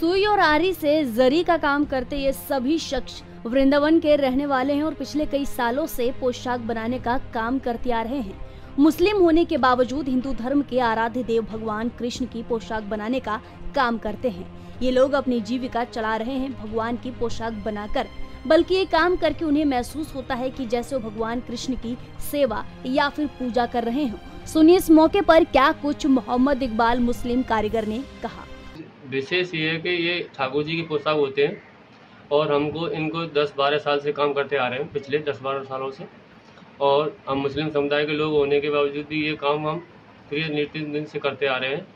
चिनारी से जरी का काम करते ये सभी शख्स वृंदावन के रहने वाले हैं और पिछले कई सालों से पोशाक बनाने का काम करते आ रहे हैं। मुस्लिम होने के बावजूद हिंदू धर्म के आराध्य देव भगवान कृष्ण की पोशाक बनाने का काम करते हैं। ये लोग अपनी जीविका चला रहे हैं भगवान की पोशाक बनाकर, बल्कि ये काम करके उन्हें महसूस होता है कि जैसे वो भगवान कृष्ण की सेवा या फिर पूजा कर रहे हो। सुनिए इस मौके पर क्या कुछ मोहम्मद इकबाल मुस्लिम कारीगर ने कहा। विशेष ये है कि ये ठाकुर जी की पोशाक होते हैं और हमको इनको 10-12 साल से काम करते आ रहे हैं, पिछले 10-12 सालों से। और हम मुस्लिम समुदाय के लोग होने के बावजूद भी ये काम हम प्रिय नित्य दिन से करते आ रहे हैं।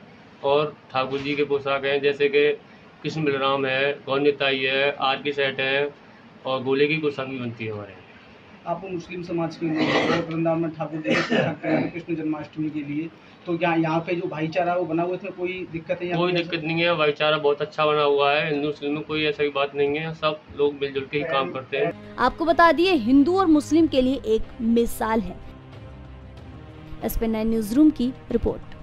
और ठाकुर जी के पोशाक हैं, जैसे कि कृष्ण बलराम है गौनिताई है, आर की सेट है और गोले की पोशाक भी बनती है हमारे यहाँ। आप मुस्लिम समाज के लोग वृंदावन में ठाकुर जी की पोशाक हैं कृष्ण जन्माष्टमी के लिए। तो क्या यहाँ पे जो भाईचारा वो बना हुआ है इसमें कोई दिक्कत है कोई दिक्कत नहीं है भाईचारा बहुत अच्छा बना हुआ है। हिंदू मुस्लिम में कोई ऐसा बात नहीं है सब लोग मिलजुल के ही काम करते हैं। आपको बता दिए हिंदू और मुस्लिम के लिए एक मिसाल है। एस न्यूज़ रूम की रिपोर्ट।